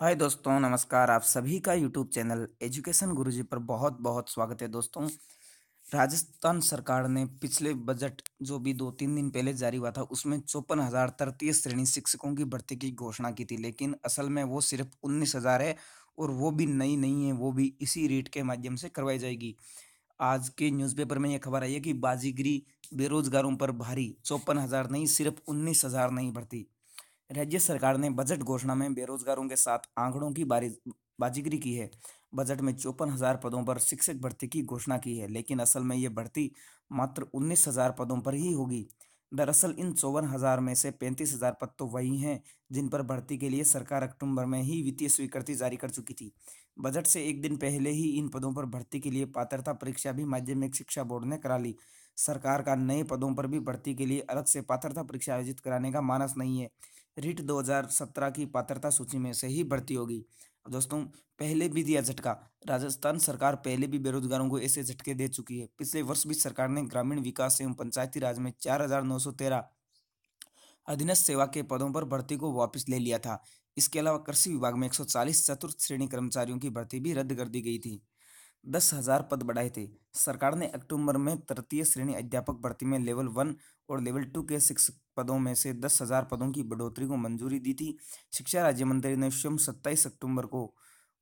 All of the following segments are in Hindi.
हाय दोस्तों, नमस्कार। आप सभी का यूट्यूब चैनल एजुकेशन गुरुजी पर बहुत बहुत स्वागत है दोस्तों। राजस्थान सरकार ने पिछले बजट जो भी दो तीन दिन पहले जारी हुआ था, उसमें चौपन हज़ार तृतीय श्रेणी शिक्षकों की भर्ती की घोषणा की थी, लेकिन असल में वो सिर्फ़ उन्नीस हज़ार है और वो भी नई नहीं है, वो भी इसी रेट के माध्यम से करवाई जाएगी। आज के न्यूज़पेपर में यह खबर आई है कि बाजीगिरी बेरोजगारों पर भारी, चौपन हज़ार नहीं, सिर्फ़ उन्नीस हज़ार नहीं भर्ती। राज्य सरकार ने बजट घोषणा में बेरोजगारों के साथ आंकड़ों की बारी, बाजीगरी की है। बजट में चौपन हज़ार पदों पर शिक्षक भर्ती की घोषणा की है, लेकिन असल में ये भर्ती मात्र उन्नीस हज़ार पदों पर ही होगी। दरअसल इन चौवन हज़ार में से पैंतीस हज़ार पद तो वही हैं जिन पर भर्ती के लिए सरकार अक्टूबर में ही वित्तीय स्वीकृति जारी कर चुकी थी। बजट से एक दिन पहले ही इन पदों पर भर्ती के लिए पात्रता परीक्षा भी माध्यमिक शिक्षा बोर्ड ने करा ली। सरकार का नए पदों पर भी भर्ती के लिए अलग से पात्रता परीक्षा आयोजित कराने का मानस नहीं है। रीट 2017 की पात्रता सूची में से ही भर्ती होगी। दोस्तों, पहले भी दिया झटका। राजस्थान सरकार पहले भी बेरोजगारों को ऐसे झटके दे चुकी है। पिछले वर्ष भी सरकार ने ग्रामीण विकास एवं पंचायती राज में चार हज़ार नौ सौ तेरह अधीनस्थ सेवा के पदों पर भर्ती को वापस ले लिया था। इसके अलावा कृषि विभाग में 140 चतुर्थ श्रेणी कर्मचारियों की भर्ती भी रद्द कर दी गई थी। दस हज़ार पद बढ़ाए थे। सरकार ने अक्टूबर में तृतीय श्रेणी अध्यापक भर्ती में लेवल वन और लेवल टू के शिक्षक पदों में से दस हज़ार पदों की बढ़ोतरी को मंजूरी दी थी। शिक्षा राज्य मंत्री ने स्वयं सत्ताईस अक्टूबर को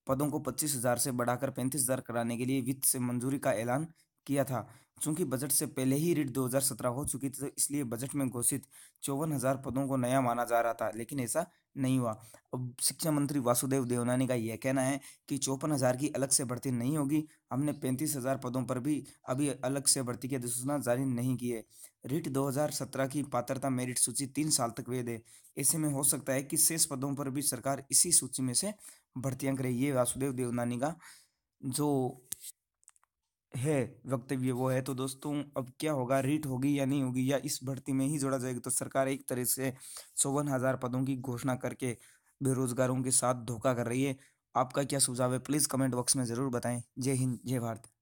पदों को पच्चीस हज़ार से बढ़ाकर पैंतीस हज़ार कराने के लिए वित्त से मंजूरी का ऐलान किया था। चूँकि बजट से पहले ही रीट 2017 हो चुकी थी तो इसलिए बजट में घोषित चौवन हज़ार पदों को नया माना जा रहा था, लेकिन ऐसा नहीं हुआ। अब शिक्षा मंत्री वासुदेव देवनानी का यह कहना है कि चौपन हज़ार की अलग से भर्ती नहीं होगी। हमने पैंतीस हज़ार पदों पर भी अभी अलग से भर्ती की अधिसूचना जारी नहीं की है। रीट 2017 की पात्रता मेरिट सूची तीन साल तक वेद है। ऐसे में हो सकता है कि शेष पदों पर भी सरकार इसी सूची में से भर्तियाँ करे, ये वासुदेव देवनानी का जो है वक्तव्य वो है। तो दोस्तों, अब क्या होगा? रीट होगी या नहीं होगी? या इस भर्ती में ही जोड़ा जाएगा? तो सरकार एक तरह से चौवन हज़ार पदों की घोषणा करके बेरोजगारों के साथ धोखा कर रही है। आपका क्या सुझाव है? प्लीज़ कमेंट बॉक्स में ज़रूर बताएँ। जय हिंद, जय भारत।